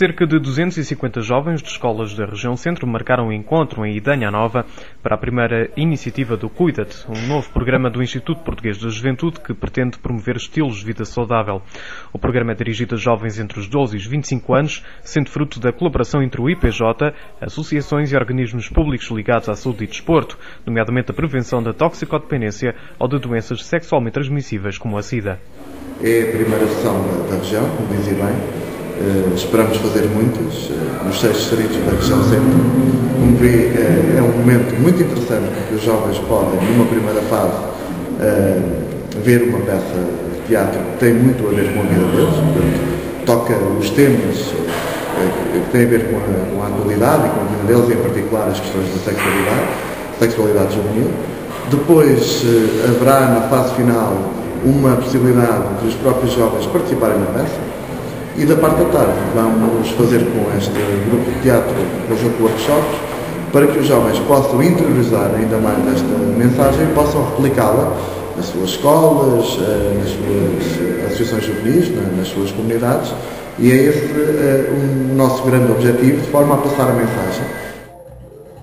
Cerca de 250 jovens de escolas da região centro marcaram um encontro em Idanha Nova para a primeira iniciativa do Cuida-te, um novo programa do Instituto Português da Juventude que pretende promover estilos de vida saudável. O programa é dirigido a jovens entre os 12 e os 25 anos, sendo fruto da colaboração entre o IPJ, associações e organismos públicos ligados à saúde e desporto, nomeadamente a prevenção da toxicodependência ou de doenças sexualmente transmissíveis como a SIDA. É a primeira sessão da, região, como dizia bem, Uh, esperamos fazer muitas uh, nos seis distritos da região centro. Vê, uh, é um momento muito interessante porque os jovens podem, numa primeira fase, ver uma peça de teatro que tem muito a ver com a vida deles, portanto, toca os temas que têm a ver com a, com a, atualidade e com a vida deles, em particular as questões da sexualidade, sexualidade juvenil. Depois haverá na fase final uma possibilidade dos próprios jovens participarem na peça e da parte da tarde vamos fazer com este grupo de teatro conjunto workshops para que os jovens possam interiorizar ainda mais esta mensagem e possam replicá-la nas suas escolas, eh, nas suas associações juvenis, nas suas comunidades e é esse eh, o nosso grande objetivo, de forma a passar a mensagem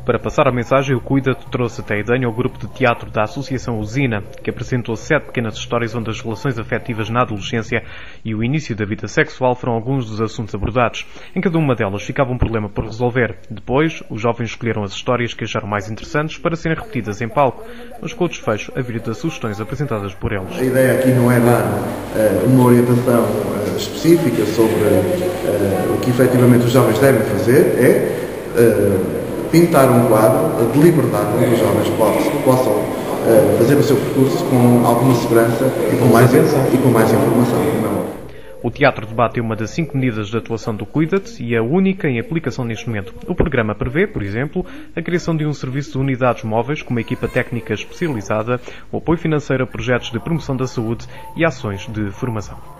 para passar a mensagem, o Cuida trouxe até a Idanha o grupo de teatro da Associação Usina, que apresentou sete pequenas histórias onde as relações afetivas na adolescência e o início da vida sexual foram alguns dos assuntos abordados. Em cada uma delas ficava um problema por resolver. Depois, os jovens escolheram as histórias que acharam mais interessantes para serem repetidas em palco, mas com o desfecho a vir das sugestões apresentadas por eles. A ideia aqui não é dar uh, uma orientação uh, específica sobre uh, o que efetivamente os jovens devem fazer, é pintar um quadro de liberdade onde os jovens possam, possam uh, fazer o seu percurso com alguma segurança e com mais, e com mais informação. O Teatro Debate é uma das cinco medidas de atuação do Cuida-te e a única em aplicação neste momento. O programa prevê, por exemplo, a criação de um serviço de unidades móveis com uma equipa técnica especializada, o apoio financeiro a projetos de promoção da saúde e ações de formação.